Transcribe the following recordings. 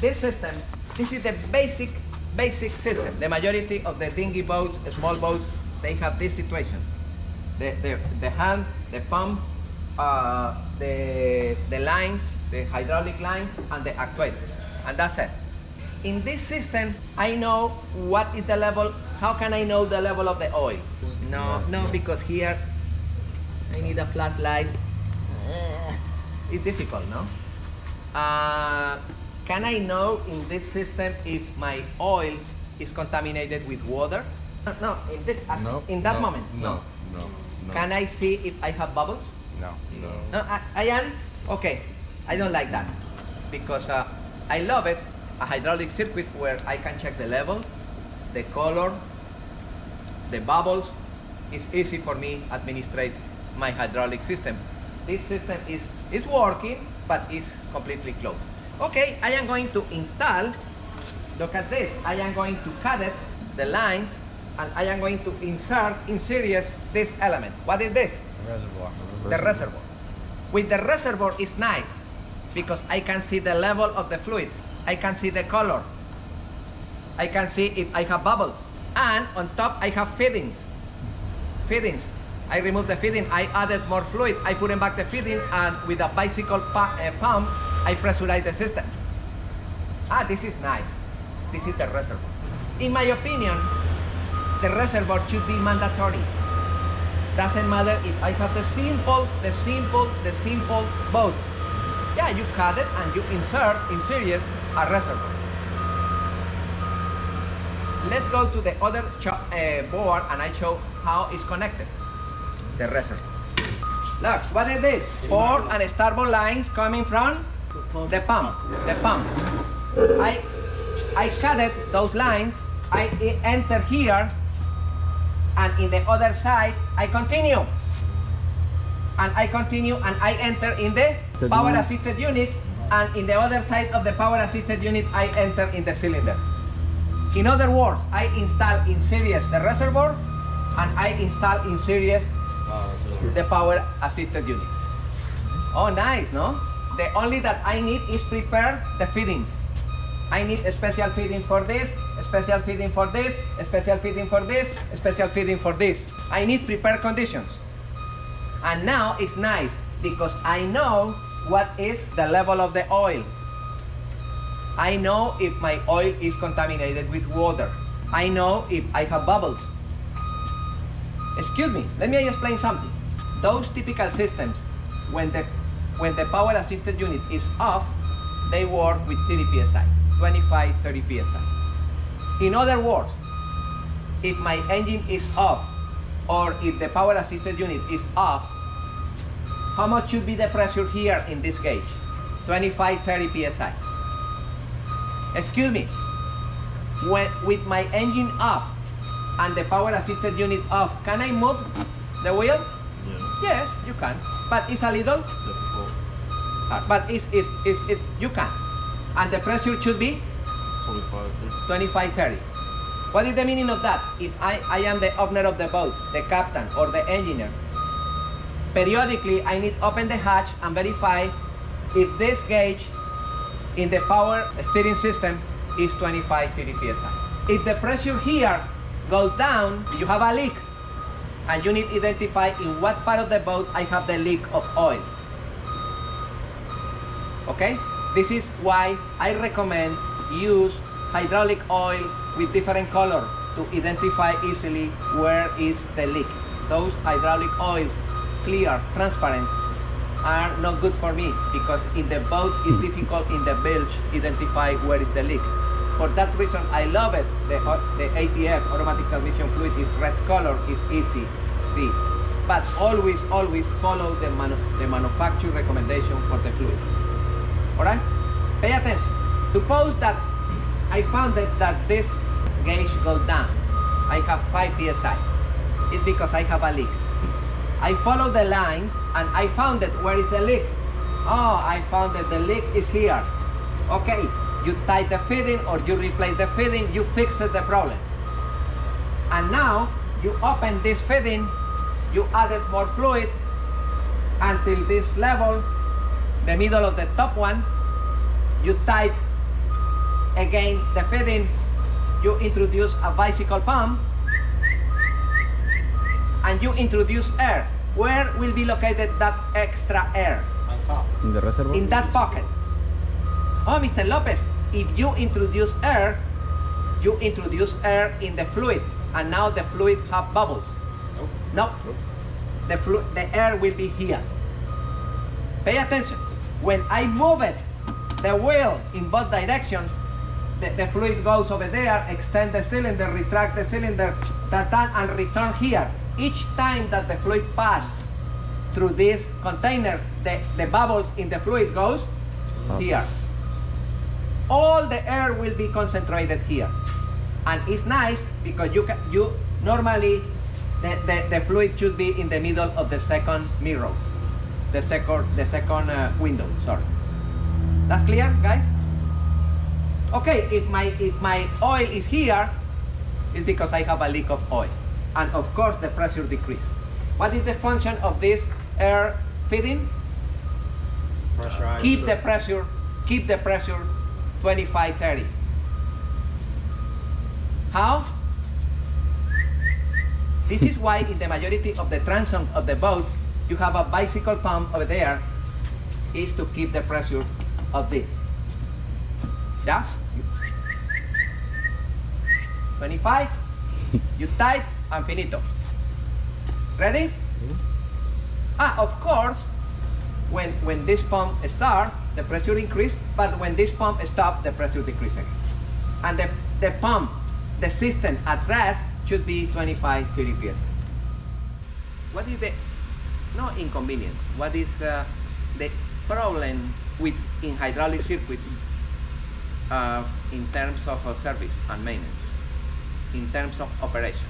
this system, this is the basic, basic system. The majority of the dinghy boats, small boats, they have this situation. The, the, the hand, the pump, uh, the, the lines, the hydraulic lines, and the actuators. And that's it. In this system, I know what is the level, how can I know the level of the oil? No, no, because here I need a flashlight. It's difficult, no? Uh, can I know in this system if my oil is contaminated with water? No, in, this, No, in that no, moment, No, no, no. Can I see if I have bubbles? No, no. No, I, I am? Okay, I don't like that because uh, I love it, a hydraulic circuit where I can check the level, the color, the bubbles. It's easy for me administrate my hydraulic system. This system is, is working, but is completely closed. Okay, I am going to install, look at this, I am going to cut it, the lines, and I am going to insert in series this element. What is this? Reservoir. the reservoir. With the reservoir it's nice because I can see the level of the fluid. I can see the color. I can see if I have bubbles. And on top I have feedings. Feedings. I remove the feeding, I added more fluid, I put in back the feeding and with a bicycle uh, pump I pressurize the system. Ah, this is nice. This is the reservoir. In my opinion, the reservoir should be mandatory doesn't matter if I have the simple, the simple, the simple boat. Yeah, you cut it and you insert in series a reservoir. Let's go to the other uh, board and I show how it's connected. The reservoir. Look, what is this? Port and starboard lines coming from the pump. The pump. I I cut it, those lines. I I enter here and in the other side I continue and I continue and I enter in the power assisted unit and in the other side of the power assisted unit I enter in the cylinder in other words I install in series the reservoir and I install in series the power assisted unit oh nice no the only that I need is prepare the feedings I need special feedings for this, special feeding for this, special feeding for this, special feeding for this. I need prepared conditions. And now it's nice because I know what is the level of the oil. I know if my oil is contaminated with water. I know if I have bubbles. Excuse me, let me explain something. Those typical systems, when the, when the power assisted unit is off, they work with 30 psi. 25, 30 psi. In other words, if my engine is off or if the power assisted unit is off, how much should be the pressure here in this gauge? 25, 30 psi. Excuse me, when, with my engine off and the power assisted unit off, can I move the wheel? Yes, you can, but it's a little, uh, but it's, it's, it's, it's, you can. And the pressure should be 25, 25, 30. What is the meaning of that? If I, I am the owner of the boat, the captain or the engineer, periodically I need open the hatch and verify if this gauge in the power steering system is 25, 30 psi. If the pressure here goes down, you have a leak. And you need to identify in what part of the boat I have the leak of oil. Okay? This is why I recommend use hydraulic oil with different color to identify easily where is the leak. Those hydraulic oils, clear, transparent, are not good for me because in the boat it's hmm. difficult in the bilge identify where is the leak. For that reason, I love it. The, the ATF, automatic transmission fluid, is red color, is easy, see. But always, always follow the, manu the manufacturer recommendation for the fluid. Alright? Pay attention. Suppose that I found that, that this gauge goes down. I have 5 psi. It's because I have a leak. I follow the lines and I found it. Where is the leak? Oh, I found that the leak is here. Okay, you tight the fitting or you replace the fitting, you fix the problem. And now you open this fitting, you added more fluid until this level, the middle of the top one, you tight Again, the feeding, you introduce a bicycle pump and you introduce air. Where will be located that extra air? On top. In the reservoir? In that pocket. Oh, Mr. Lopez, if you introduce air, you introduce air in the fluid, and now the fluid have bubbles. Nope. No, the, flu- the air will be here. Pay attention. When I move it, the wheel in both directions, the, the fluid goes over there, extend the cylinder, retract the cylinder, tartan, and return here. Each time that the fluid pass through this container, the, the bubbles in the fluid goes Up. here. All the air will be concentrated here. And it's nice because you can, you normally the, the, the fluid should be in the middle of the second mirror. The second the second uh, window, sorry. That's clear, guys? Okay, if my if my oil is here, it's because I have a leak of oil. And of course the pressure decrease. What is the function of this air feeding? Pressurized. keep the pressure keep the pressure 25 30 how? This is why in the majority of the transom of the boat you have a bicycle pump over there is to keep the pressure of this. Yeah 25 you tight and finito. Ready? Ah of course when when this pump start, the pressure increase, but when this pump stop, the pressure decrease again. And the, the pump, the system at rest should be 25, 30 psi. What is the, no inconvenience, what is uh, the problem with in hydraulic circuits uh, in terms of uh, service and maintenance, in terms of operation?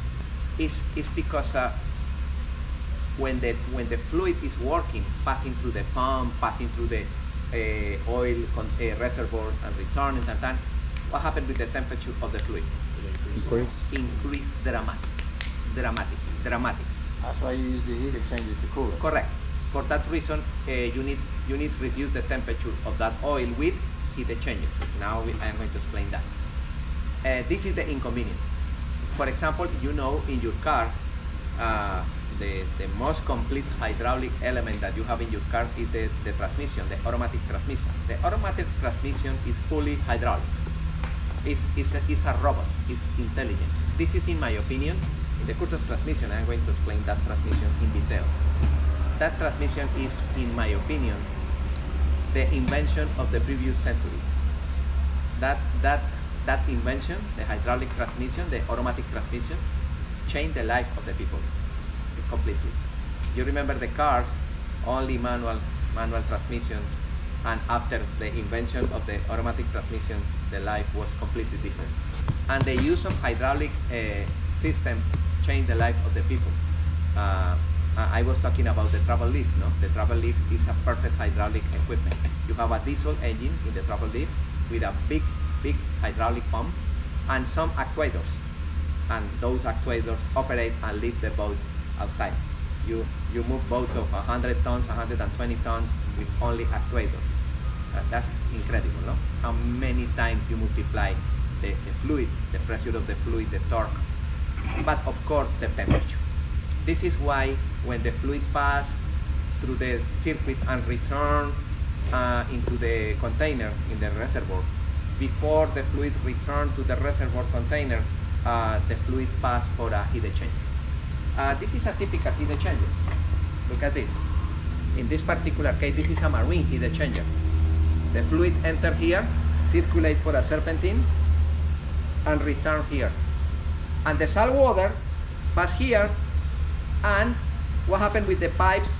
Is is because uh, when the when the fluid is working, passing through the pump, passing through the uh, oil con- uh, reservoir and returning and then what happened with the temperature of the fluid? Increase. Increase dramatic, dramatic, dramatic. That's why you use the heat exchanger to cool it. Correct. For that reason, uh, you need you need to reduce the temperature of that oil with heat exchangers. Now we, I am going to explain that. Uh, this is the inconvenience. For example, you know in your car, uh, the, the most complete hydraulic element that you have in your car is the, the transmission, the automatic transmission. The automatic transmission is fully hydraulic. It's, it's, a, it's a robot, it's intelligent. This is, in my opinion, in the course of transmission, I'm going to explain that transmission in details. That transmission is, in my opinion, the invention of the previous century. That, that, that invention, the hydraulic transmission, the automatic transmission, changed the life of the people completely. You remember the cars, only manual, manual transmission, and after the invention of the automatic transmission, the life was completely different. And the use of hydraulic uh, system changed the life of the people. Uh, I was talking about the travel lift, no? The travel lift is a perfect hydraulic equipment. You have a diesel engine in the travel lift with a big, big hydraulic pump and some actuators. And those actuators operate and lift the boat outside. You, you move boats of 100 tons, 120 tons with only actuators. Uh, that's incredible, no? How many times you multiply the, the fluid, the pressure of the fluid, the torque, but of course the temperature. This is why when the fluid pass through the circuit and return uh, into the container in the reservoir, before the fluid return to the reservoir container, uh, the fluid pass for a heat exchanger. Uh, this is a typical heat exchanger. Look at this. In this particular case, this is a marine heat exchanger. The fluid enter here, circulate for a serpentine, and return here. And the salt water pass here, and what happened with the pipes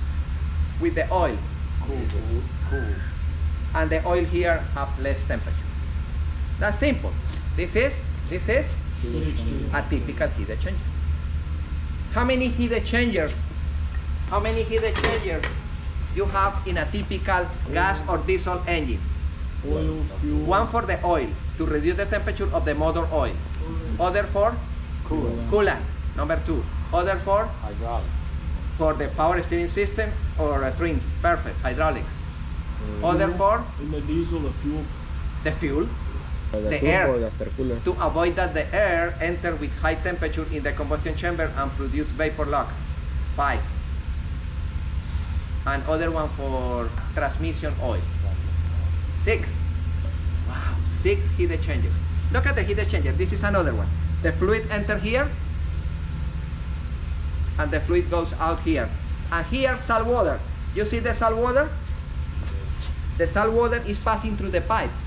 with the oil? Cool. Cool. Cool. And the oil here have less temperature. That's simple. This is this is a typical heat exchanger. How many heat exchangers? How many heat exchangers you have in a typical gas or diesel engine? Oil, fuel. One for the oil to reduce the temperature of the motor oil. Other for Cool. coolant. Number two. Other for Hydraulic. for the power steering system or uh, trims. Perfect. Hydraulics. Other for In the diesel, the fuel. the fuel. The, air. to avoid that the air enter with high temperature in the combustion chamber and produce vapor lock. Five. And other one for transmission oil. Six. Wow, six heat exchangers. Look at the heat exchanger. This is another one. The fluid enter here, and the fluid goes out here. And here, salt water. You see the salt water? The salt water is passing through the pipes.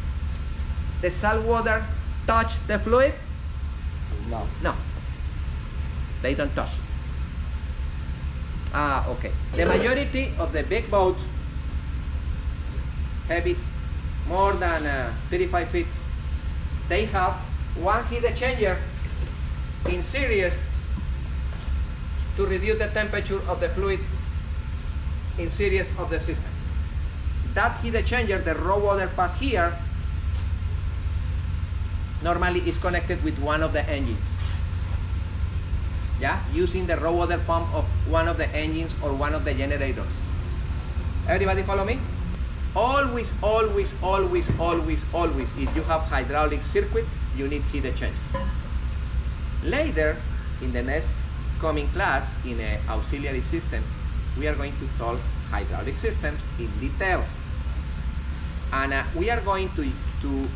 The salt water touch the fluid? No. No. They don't touch. Ah, okay. The majority of the big boats heavy more than uh, 35 feet, they have one heat exchanger in series to reduce the temperature of the fluid in series of the system. That heat exchanger, the raw water pass here, normally is connected with one of the engines. Yeah, using the raw water pump of one of the engines or one of the generators. Everybody follow me? Always, always, always, always, always, if you have hydraulic circuits, you need heat exchange. Later, in the next coming class, in an auxiliary system, we are going to talk hydraulic systems in details. And uh, we are going to, to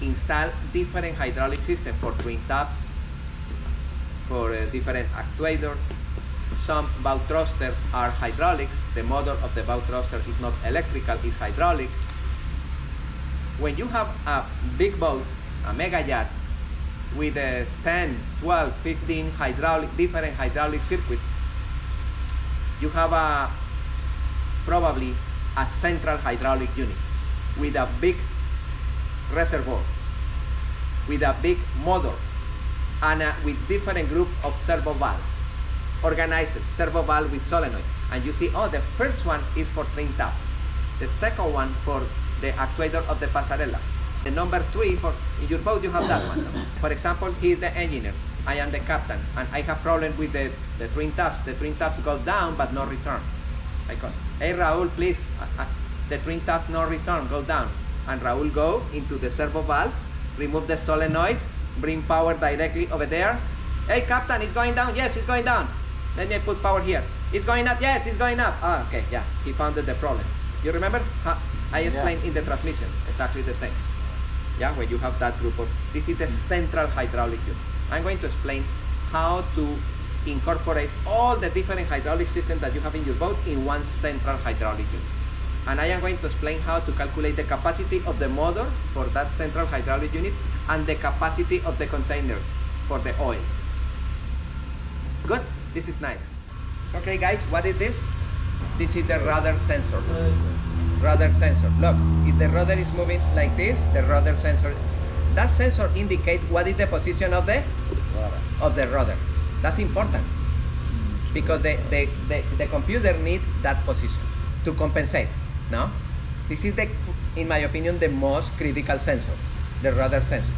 install different hydraulic systems for trim tabs, for uh, different actuators. Some bow thrusters are hydraulics. The motor of the bow thruster is not electrical, it's hydraulic. When you have a big boat, a mega yacht, with uh, 10, 12, 15 hydraulic, different hydraulic circuits, you have a probably a central hydraulic unit with a big reservoir, with a big motor, and uh, with different group of servo valves, organized servo valve with solenoid. And you see, oh, the first one is for trim tabs. The second one for the actuator of the pasarela. The number three for in your boat you have that one. For example, he is the engineer. I am the captain, and I have problem with the, the trim tabs. The trim tabs go down but no return. I call, hey Raul, please, uh, uh, the trim tabs no return, go down. And Raul go into the servo valve, remove the solenoids, bring power directly over there. Hey captain, it's going down. Yes, it's going down. Let me put power here. It's going up. Yes, it's going up. Ah, okay, yeah. He found the problem. You remember? How I explained in the transmission exactly the same. Yeah, when you have that group of this is the central hydraulic unit. I'm going to explain how to incorporate all the different hydraulic systems that you have in your boat in one central hydraulic unit. And I am going to explain how to calculate the capacity of the motor for that central hydraulic unit and the capacity of the container for the oil. Good? This is nice. Okay guys, what is this? This is the rudder sensor. Rudder sensor. Look, if the rudder is moving like this, the rudder sensor, that sensor indicates what is the position of the of the rudder. That's important because the, the, the, the computer needs that position to compensate. No? This is the, in my opinion, the most critical sensor, the rudder sensor.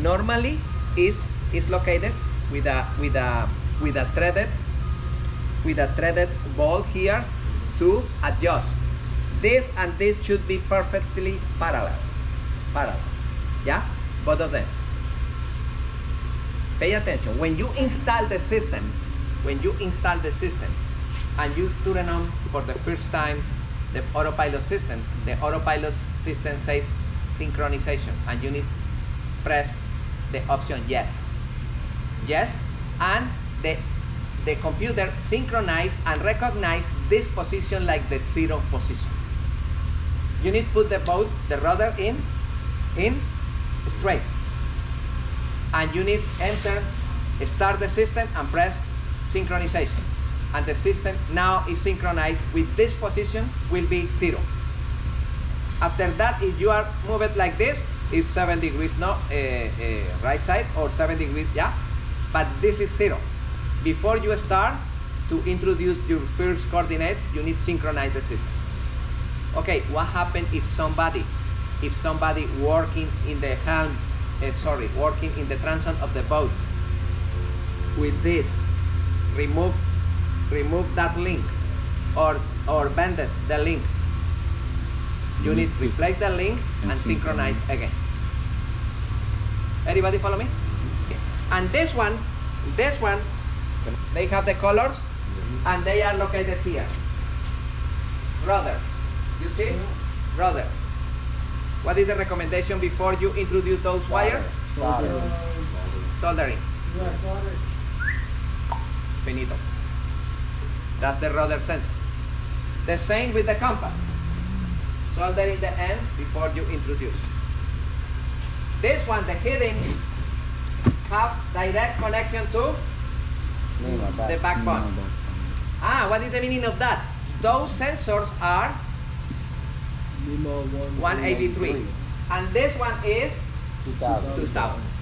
Normally is is located with a with a with a threaded with a threaded ball here to adjust. This and this should be perfectly parallel. Parallel. Yeah? Both of them. Pay attention. When you install the system, when you install the system and you turn on for the first time the autopilot system, the autopilot system says synchronization and you need press the option yes. Yes, and the the computer synchronize and recognize this position like the zero position. You need put the boat, the rudder in, in straight. And you need enter, start the system and press synchronization. And the system now is synchronized with this position will be zero. After that, if you are moved like this, it's seven degrees, no, uh, uh, right side or seven degrees, yeah. But this is zero. Before you start to introduce your first coordinate, you need synchronize the system. Okay, what happened if somebody, if somebody working in the helm, uh, sorry, working in the transom of the boat with this, remove, remove that link, or or bend it, the link. You mm-hmm. need to replace the link and, And synchronize synchronize. again. Everybody follow me? Mm-hmm. And this one, this one, they have the colors mm-hmm. and they are located here. Brother, you see? Brother. What is the recommendation before you introduce those wires? Solder. Soldering. Finito. That's the rudder sensor. The same with the compass. Soldering the ends before you introduce. This one, the hidden, have direct connection to NMEA back. the backbone. Ah, what is the meaning of that? Those sensors are 183. And this one is 2000. 2000.